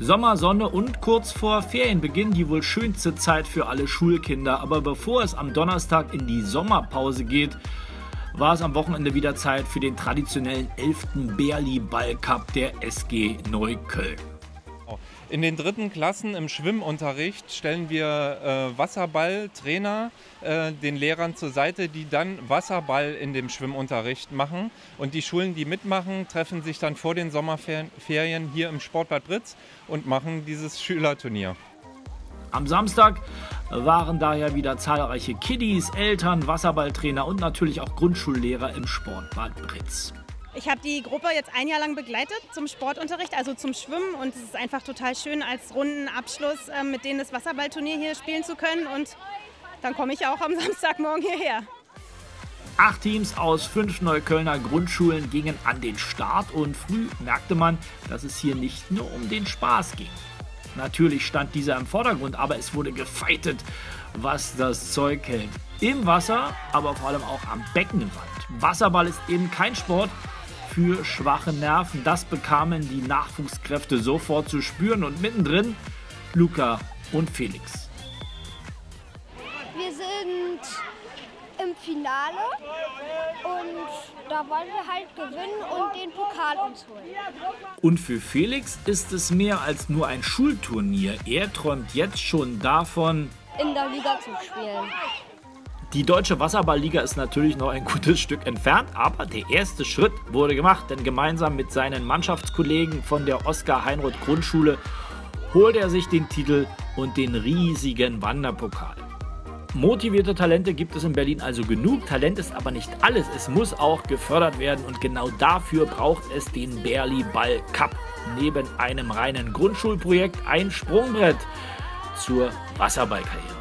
Sommersonne und kurz vor Ferienbeginn die wohl schönste Zeit für alle Schulkinder. Aber bevor es am Donnerstag in die Sommerpause geht, war es am Wochenende wieder Zeit für den traditionellen 11. Berli Ball Cup der SG Neukölln. In den dritten Klassen im Schwimmunterricht stellen wir äh, Wasserballtrainer äh, den Lehrern zur Seite, die dann Wasserball in dem Schwimmunterricht machen. Und die Schulen, die mitmachen, treffen sich dann vor den Sommerferien hier im Sportbad Britz und machen dieses Schülerturnier. Am Samstag waren daher wieder zahlreiche Kiddies, Eltern, Wasserballtrainer und natürlich auch Grundschullehrer im Sportbad Britz. Ich habe die Gruppe jetzt ein Jahr lang begleitet zum Sportunterricht, also zum Schwimmen. Und es ist einfach total schön, als runden Abschluss äh, mit denen das Wasserballturnier hier spielen zu können. Und dann komme ich auch am Samstagmorgen hierher. Acht Teams aus fünf Neuköllner Grundschulen gingen an den Start und früh merkte man, dass es hier nicht nur um den Spaß ging. Natürlich stand dieser im Vordergrund, aber es wurde gefeitet, was das Zeug hält. Im Wasser, aber vor allem auch am Beckenrand. Wasserball ist eben kein Sport, für schwache Nerven. Das bekamen die Nachwuchskräfte sofort zu spüren und mittendrin Luca und Felix. Wir sind im Finale und da wollen wir halt gewinnen und den Pokal uns holen. Und für Felix ist es mehr als nur ein Schulturnier. Er träumt jetzt schon davon, in der Liga zu spielen. Die deutsche Wasserballliga ist natürlich noch ein gutes Stück entfernt, aber der erste Schritt wurde gemacht, denn gemeinsam mit seinen Mannschaftskollegen von der Oskar Heinroth Grundschule holt er sich den Titel und den riesigen Wanderpokal. Motivierte Talente gibt es in Berlin also genug. Talent ist aber nicht alles. Es muss auch gefördert werden und genau dafür braucht es den Berli Ball Cup. Neben einem reinen Grundschulprojekt ein Sprungbrett zur Wasserballkarriere.